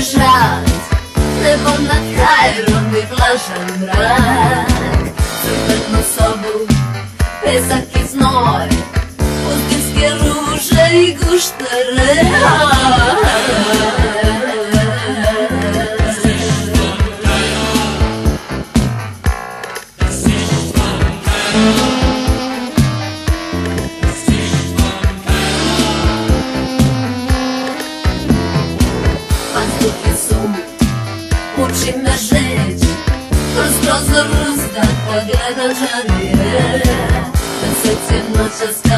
жад Небо над Кайром і влажен мрак Цвітно собу, песак і зной Пустинські руже і гуштери учи me żyć Kroz prozor uzdah gleda džanije Mesec je noćas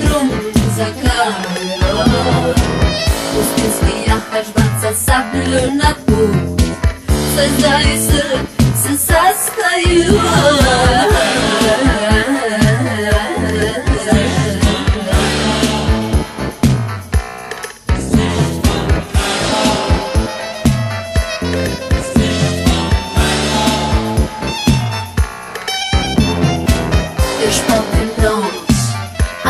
Prašna vitrum za Kairo Pustinski jahač baca sablju na put Zvezda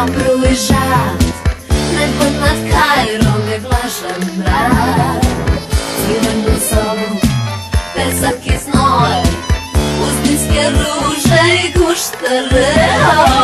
а пролежать Небо над Кайром, як наша брат Цілим до собу, без захисної Уздинське ружа і куштарео